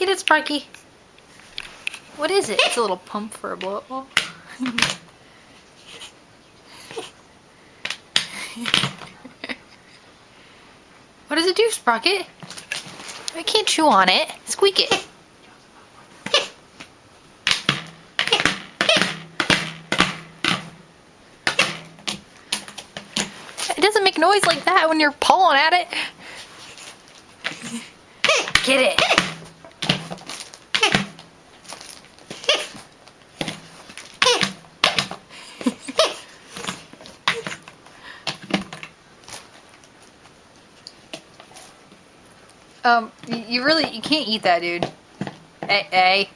Get it, Sparky. What is it? It's a little pump for a blow up what does it do, Sprocket? I can't chew on it. Squeak it. It doesn't make noise like that when you're pulling at it. Get it. Um, you really, you can't eat that, dude. Hey, hey.